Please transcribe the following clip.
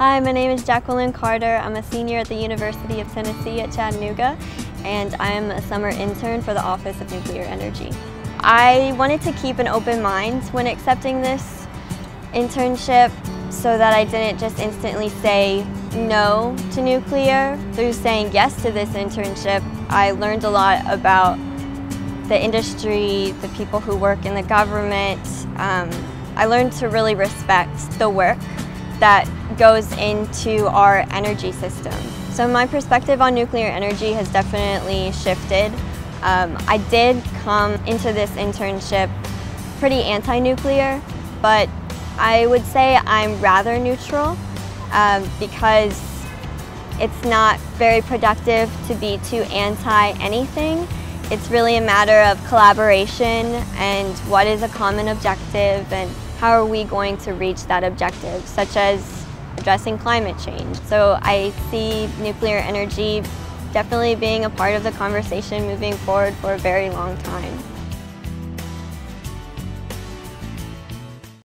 Hi, my name is Jacquelyn Carter. I'm a senior at the University of Tennessee at Chattanooga, and I am a summer intern for the Office of Nuclear Energy. I wanted to keep an open mind when accepting this internship so that I didn't just instantly say no to nuclear. Through saying yes to this internship, I learned a lot about the industry, the people who work in the government. Um, I learned to really respect the work that goes into our energy system. So my perspective on nuclear energy has definitely shifted. Um, I did come into this internship pretty anti-nuclear, but I would say I'm rather neutral um, because it's not very productive to be too anti-anything. It's really a matter of collaboration and what is a common objective and how are we going to reach that objective, such as addressing climate change. So I see nuclear energy definitely being a part of the conversation moving forward for a very long time.